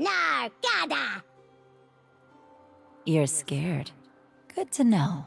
Nargada! You're scared. Good to know.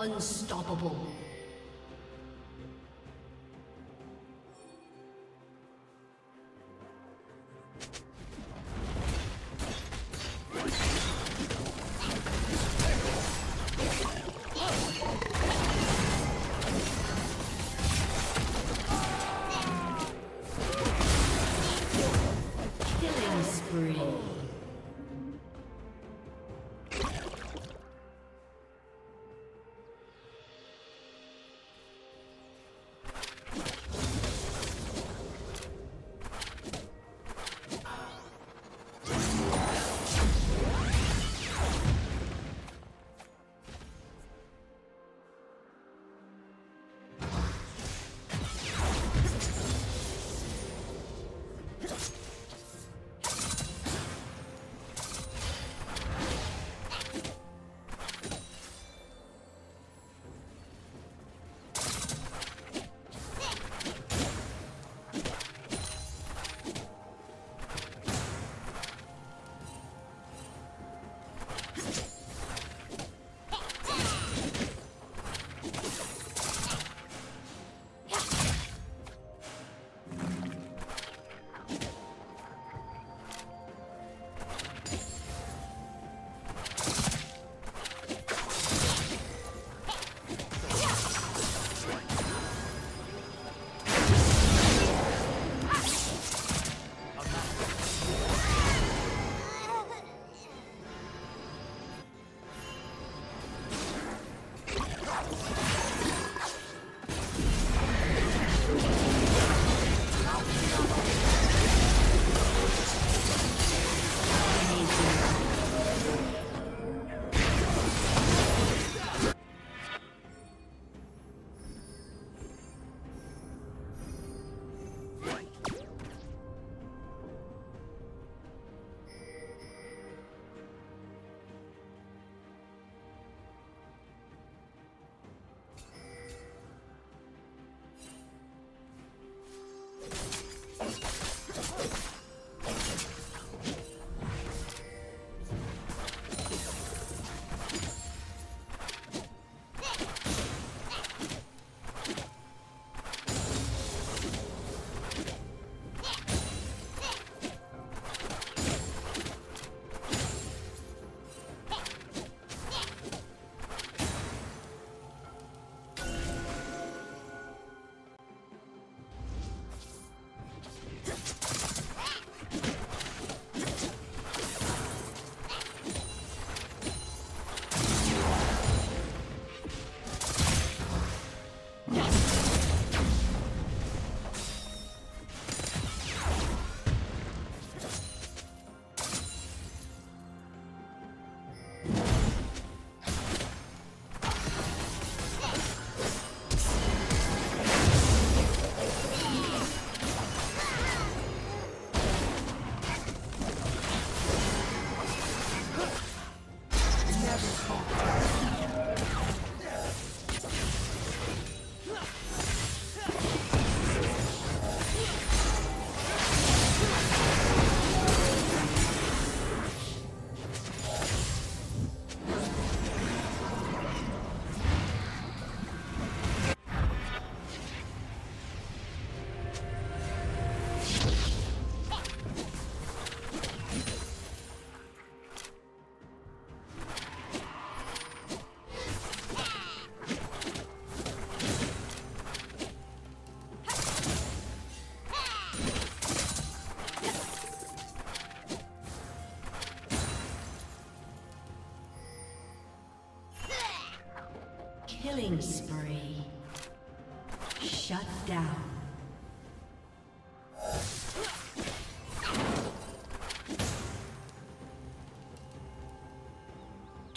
Unstoppable.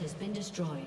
Has been destroyed.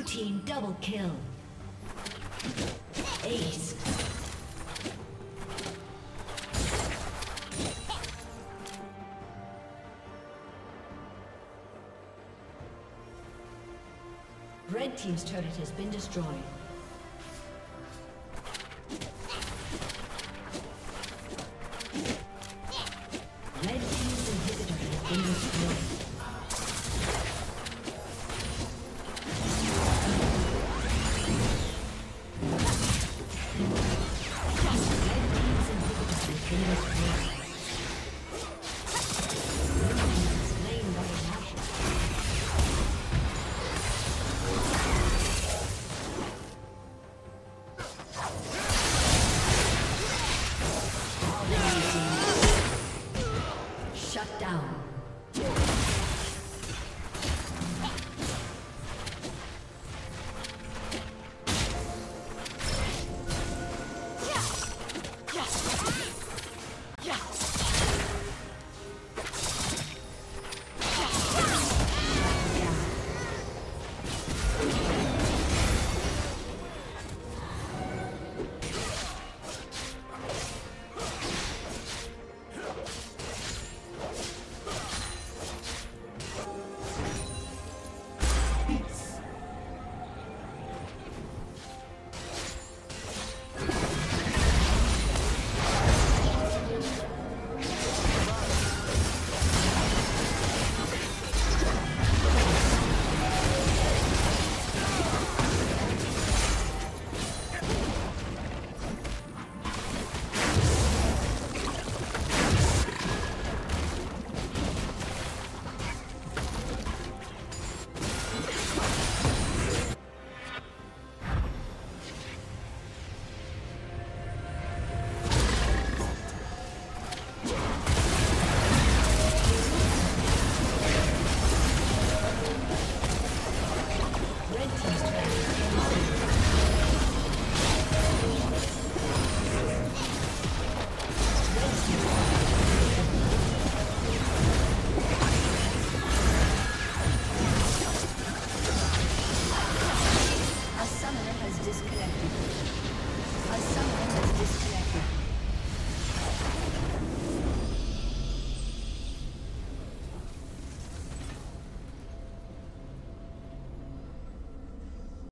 Blue team double kill. Ace. Red team's turret has been destroyed. Team's turret.